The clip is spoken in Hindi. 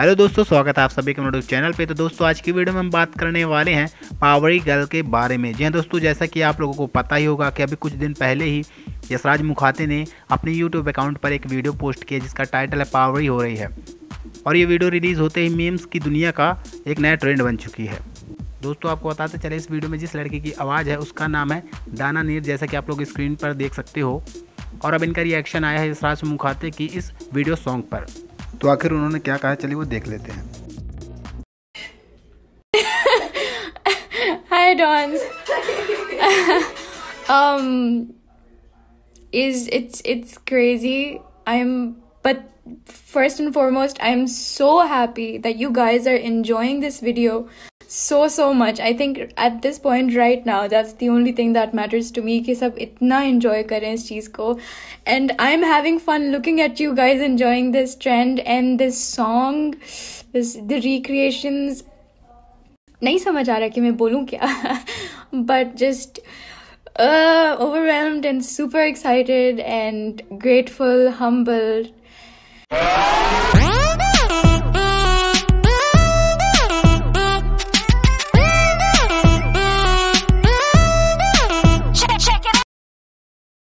हेलो दोस्तों, स्वागत है आप सभी के यूट्यूब चैनल पे। तो दोस्तों, आज की वीडियो में हम बात करने वाले हैं पावरी गर्ल के बारे में। जी हाँ दोस्तों, जैसा कि आप लोगों को पता ही होगा कि अभी कुछ दिन पहले ही यशराज मुखाते ने अपने यूट्यूब अकाउंट पर एक वीडियो पोस्ट किया जिसका टाइटल है पावरी हो रही है। और ये वीडियो रिलीज़ होते ही मीम्स की दुनिया का एक नया ट्रेंड बन चुकी है। दोस्तों, आपको बताते चले इस वीडियो में जिस लड़की की आवाज़ है, उसका नाम है दाना नीर, जैसा कि आप लोग स्क्रीन पर देख सकते हो। और अब इनका रिएक्शन आया है यशराज मुखाते की इस वीडियो सॉन्ग पर। तो आखिर उन्होंने क्या कहा चलिए वो देख लेते हैं Hi, Dons. um, is it's it's crazy. I'm, but first and foremost, I'm so happy that you guys are enjoying this video so so much. I think at this point right now, that's the only thing that matters to me. कि सब इतना enjoy करें इस चीज को, and I'm having fun looking at you guys enjoying this trend and this song, this the recreations. नहीं समझ आ रहा कि मैं बोलूँ क्या but just uh, overwhelmed and super excited and grateful humbled